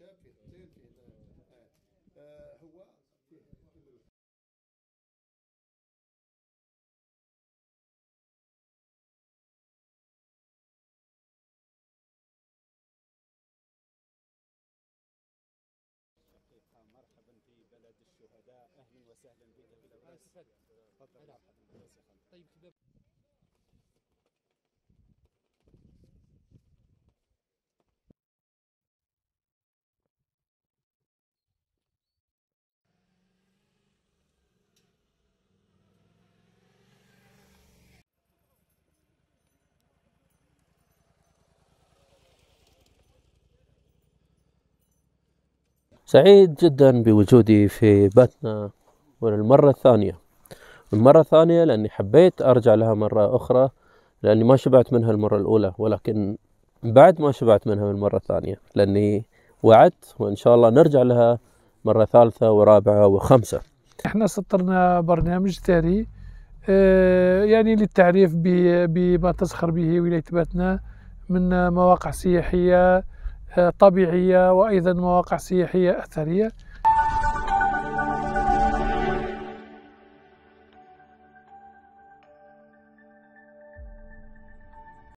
خشب فيه طين فيه آه، آه، هواء فيه مرحبا في بلد الشهداء. أهلا وسهلا بك في الاولاد تفضل. مرحبا. طيب سعيد جدا بوجودي في باتنا وللمرة الثانية. المرة الثانية لأني حبيت أرجع لها مرة أخرى لأني ما شبعت منها المرة الأولى ولكن بعد ما شبعت منها المرة الثانية لأني وعدت وإن شاء الله نرجع لها مرة ثالثة ورابعة وخمسة. إحنا سطرنا برنامج تالي آه، يعني للتعريف بما تزخر به ولاية باتنا من مواقع سياحية طبيعية وأيضا مواقع سياحية أثرية.